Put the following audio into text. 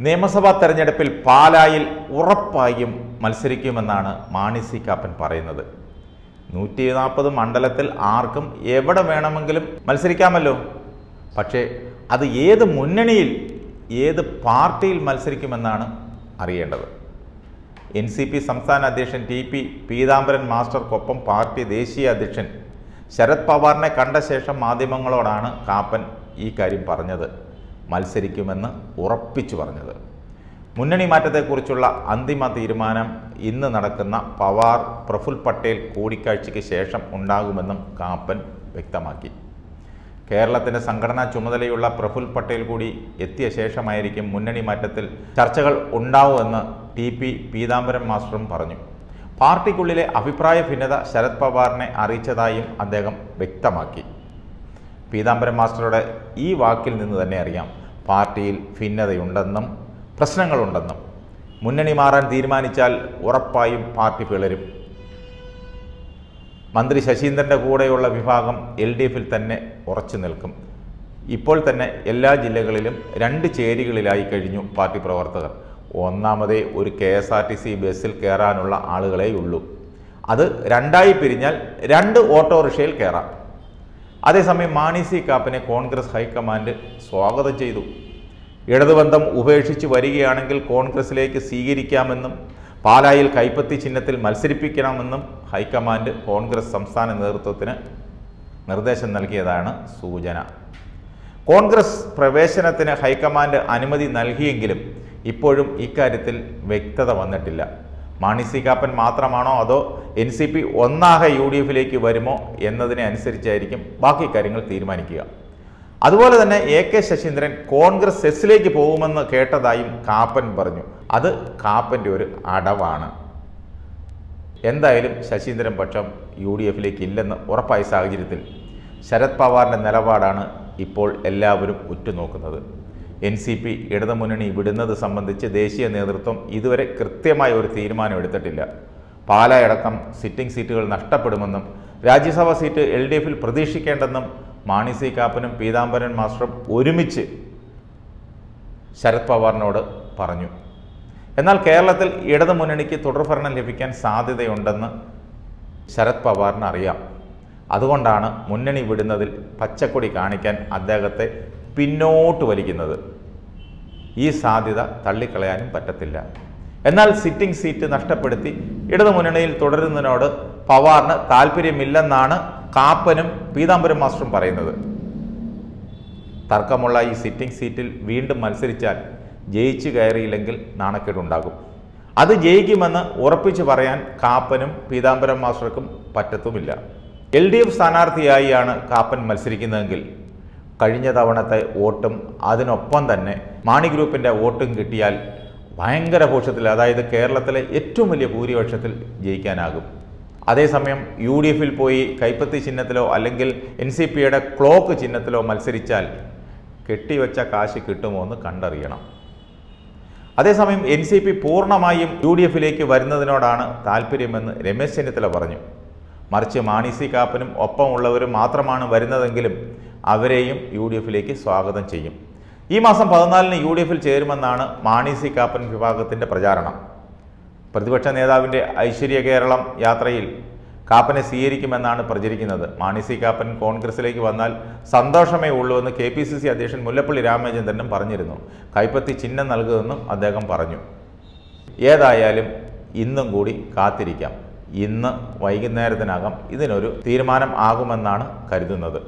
നിയമസഭാ തെരഞ്ഞെടുപ്പിൽ പാലായിൽ ഉറപ്പായും മത്സരിക്കുമെന്നാണ് മാണി സി കാപ്പൻ പറയുന്നത്. നൂറ്റി നാൽപ്പത് മണ്ഡലത്തിൽ ആർക്കും എവിടെ വേണമെങ്കിലും മത്സരിക്കാമല്ലോ. പക്ഷേ അത് ഏത് മുന്നണിയിൽ ഏത് പാർട്ടിയിൽ മത്സരിക്കുമെന്നാണ് അറിയേണ്ടത്. എൻ സി പി സംസ്ഥാന അധ്യക്ഷൻ ടി പി പീതാംബരൻ മാസ്റ്റർക്കൊപ്പം പാർട്ടി ദേശീയ അധ്യക്ഷൻ ശരത് പവാറിനെ കണ്ട ശേഷം മാധ്യമങ്ങളോടാണ് കാപ്പൻ ഈ കാര്യം പറഞ്ഞത്. മത്സരിക്കുമെന്ന് ഉറപ്പിച്ചു പറഞ്ഞത്. മുന്നണി മാറ്റത്തെക്കുറിച്ചുള്ള അന്തിമ തീരുമാനം ഇന്ന് നടക്കുന്ന പവാർ പ്രഫുൽ പട്ടേൽ കൂടിക്കാഴ്ചയ്ക്ക് ശേഷം ഉണ്ടാകുമെന്നും കാപ്പൻ വ്യക്തമാക്കി. കേരളത്തിന്റെ സംഘടനാ ചുമതലയുള്ള പ്രഫുൽ പട്ടേൽ കൂടി എത്തിയ ശേഷമായിരിക്കും മുന്നണി മാറ്റത്തിൽ ചർച്ചകൾ ഉണ്ടാവുമെന്ന് ടി പി പീതാംബരൻ മാസ്റ്ററും പറഞ്ഞു. പാർട്ടിക്കുള്ളിലെ അഭിപ്രായ ഭിന്നത ശരത് പവാറിനെ അറിയിച്ചതായും അദ്ദേഹം വ്യക്തമാക്കി. പീതാംബരൻ മാസ്റ്ററുടെ ഈ വാക്കിൽ നിന്ന് തന്നെ അറിയാം. പാർട്ടിയിൽ ഭിന്നതയുണ്ടെന്നും പ്രശ്നങ്ങളുണ്ടെന്നും. മുന്നണി മാറാൻ തീരുമാനിച്ചാൽ ഉറപ്പായും പാർട്ടി പിളരും. മന്ത്രി ശശീന്ദ്രന്റെ കൂടെയുള്ള വിഭാഗം എൽ ഡി എഫിൽ തന്നെ ഉറച്ചു നിൽക്കും. ഇപ്പോൾ തന്നെ എല്ലാ ജില്ലകളിലും രണ്ട് ചേരികളിലായി കഴിഞ്ഞു പാർട്ടി പ്രവർത്തകർ. ഒന്നാമതേ ഒരു K S R T C ബസ്സിൽ കയറാനുള്ള ആളുകളേ ഉള്ളൂ അത് രണ്ടായി പിരിഞ്ഞാൽ രണ്ട് ഓട്ടോറിക്ഷയിൽ കയറാം അതേസമയം മാണി സി കാപ്പിനെ കോൺഗ്രസ് ഹൈക്കമാൻഡ് സ്വാഗതം ചെയ്തു. ഇടതുബന്ധം ഉപേക്ഷിച്ച് വരികയാണെങ്കിൽ കോൺഗ്രസിലേക്ക് സ്വീകരിക്കാമെന്നും പാലായിൽ കൈപ്പത്തി ചിഹ്നത്തിൽ മത്സരിപ്പിക്കണമെന്നും ഹൈക്കമാൻഡ് കോൺഗ്രസ് സംസ്ഥാന നേതൃത്വത്തിന് നിർദ്ദേശം നൽകിയതാണ് സൂചന. കോൺഗ്രസ് പ്രവേശനത്തിന് ഹൈക്കമാൻഡ് അനുമതി നൽകിയെങ്കിലും ഇപ്പോഴും ഇക്കാര്യത്തിൽ വ്യക്തത വന്നിട്ടില്ല. മാണി സി കാപ്പൻ മാത്രമാണോ അതോ എൻ സി പി ഒന്നാകെ യു ഡി എഫിലേക്ക് വരുമോ എന്നതിനെ അനുസരിച്ചായിരിക്കും ബാക്കി കാര്യങ്ങൾ തീരുമാനിക്കുക. അതുപോലെ തന്നെ എ കെ ശശീന്ദ്രൻ കോൺഗ്രസ് എസിലേക്ക് പോകുമെന്ന് കേട്ടതായും കാപ്പൻ പറഞ്ഞു. അത് കാപ്പന്റെ ഒരു അടവാണ്. എന്തായാലും ശശീന്ദ്രൻ പക്ഷം യു ഡി എഫിലേക്ക് ഇല്ലെന്ന് ഉറപ്പായ സാഹചര്യത്തിൽ ശരത് പവാറിന്റെ നിലപാടാണ് ഇപ്പോൾ എല്ലാവരും ഉറ്റുനോക്കുന്നത്. എൻ സി പി ഇടതുമുന്നണി വിടുന്നത് സംബന്ധിച്ച് ദേശീയ നേതൃത്വം ഇതുവരെ കൃത്യമായ ഒരു തീരുമാനം എടുത്തിട്ടില്ല. പാലായടക്കം സിറ്റിംഗ് സീറ്റുകൾ നഷ്ടപ്പെടുമെന്നും രാജ്യസഭാ സീറ്റ് എൽ ഡി എഫിൽ പ്രതീക്ഷിക്കേണ്ടെന്നും മാണി സി കാപ്പനും പീതാംബരൻ മാസ്റ്ററും ഒരുമിച്ച് ശരത് പവാറിനോട് പറഞ്ഞു. എന്നാൽ കേരളത്തിൽ ഇടതു മുന്നണിക്ക് തുടർഭരണം ലഭിക്കാൻ സാധ്യതയുണ്ടെന്ന് ശരത് പവാറിന് അറിയാം അതുകൊണ്ടാണ് മുന്നണി വിടുന്നതിൽ പച്ചക്കൊടി കാണിക്കാൻ അദ്ദേഹത്തെ പിന്നോട്ട് വലിക്കുന്നത്. ഈ സാധ്യത തള്ളിക്കളയാനും പറ്റത്തില്ല. എന്നാൽ സിറ്റിംഗ് സീറ്റ് നഷ്ടപ്പെടുത്തി ഇടതുമുന്നണിയിൽ തുടരുന്നതിനോട് പവാറിന് താല്പര്യമില്ലെന്നാണ് കാപ്പനും പീതാംബരം മാസ്റ്ററും പറയുന്നത്. തർക്കമുള്ള ഈ സിറ്റിംഗ് സീറ്റിൽ വീണ്ടും മത്സരിച്ചാൽ ജയിച്ചു കയറിയില്ലെങ്കിൽ നാണക്കേടുണ്ടാകും. അത് ജയിക്കുമെന്ന് ഉറപ്പിച്ചു പറയാൻ കാപ്പനും പീതാംബരം മാസ്റ്റർക്കും പറ്റത്തുമില്ല. എൽ ഡി എഫ് സ്ഥാനാർത്ഥിയായിയാണ് കാപ്പൻ മത്സരിക്കുന്നതെങ്കിൽ കഴിഞ്ഞ തവണത്തെ വോട്ടും അതിനൊപ്പം തന്നെ മാണി ഗ്രൂപ്പിന്റെ വോട്ടും കിട്ടിയാൽ ഭയങ്കര പോഷത്തിൽ അതായത് കേരളത്തിലെ ഏറ്റവും വലിയ ഭൂരിപക്ഷത്തിൽ ജയിക്കാനാകും. അതേസമയം യു ഡി എഫിൽ പോയി കൈപ്പത്തി ചിഹ്നത്തിലോ അല്ലെങ്കിൽ എൻ സി പിയുടെ ക്ലോക്ക് ചിഹ്നത്തിലോ മത്സരിച്ചാൽ കെട്ടിവെച്ച കാശ് കിട്ടുമോ എന്ന് കണ്ടറിയണം. അതേസമയം എൻ സി പി പൂർണമായും യു ഡി എഫിലേക്ക് വരുന്നതിനോടാണ് താല്പര്യമെന്ന് രമേശ് ചെന്നിത്തല പറഞ്ഞു. മറിച്ച് മാണി സി കാപ്പനും ഒപ്പമുള്ളവരും മാത്രമാണ് വരുന്നതെങ്കിലും അവരെയും യു ഡി എഫിലേക്ക് സ്വാഗതം ചെയ്യും. ഈ മാസം പതിനാലിന് യു ഡി എഫിൽ ചേരുമെന്നാണ് മാണി സി കാപ്പൻ വിഭാഗത്തിന്റെ പ്രചാരണം. പ്രതിപക്ഷ നേതാവിന്റെ ഐശ്വര്യ കേരളം യാത്രയിൽ കാപ്പനെ സ്വീകരിക്കുമെന്നാണ് പ്രചരിക്കുന്നത്. മാണി സി കാപ്പൻ കോൺഗ്രസിലേക്ക് വന്നാൽ സന്തോഷമേ ഉള്ളൂ എന്ന് കെ പി സി സി അധ്യക്ഷൻ മുല്ലപ്പള്ളി രാമചന്ദ്രനും പറഞ്ഞിരുന്നു. കൈപ്പത്തി ചിഹ്നം നൽകുമെന്നും അദ്ദേഹം പറഞ്ഞു. ഏതായാലും ഇന്നും കൂടി കാത്തിരിക്കാം. ഇന്ന് വൈകുന്നേരത്തിനകം ഇതിനൊരു തീരുമാനം ആകുമെന്നാണ് കരുതുന്നത്.